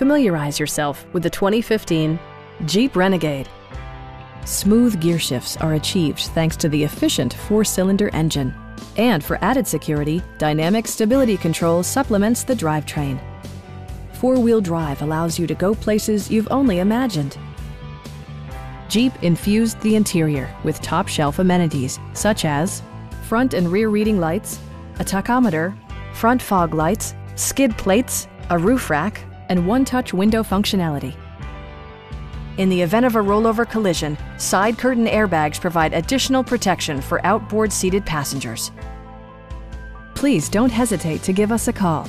Familiarize yourself with the 2015 Jeep Renegade. Smooth gear shifts are achieved thanks to the efficient four-cylinder engine. And for added security, Dynamic Stability Control supplements the drivetrain. Four-wheel drive allows you to go places you've only imagined. Jeep infused the interior with top-shelf amenities such as front and rear reading lights, a tachometer, front fog lights, skid plates, a roof rack, and one-touch window functionality. In the event of a rollover collision, side curtain airbags provide additional protection for outboard seated passengers. Please don't hesitate to give us a call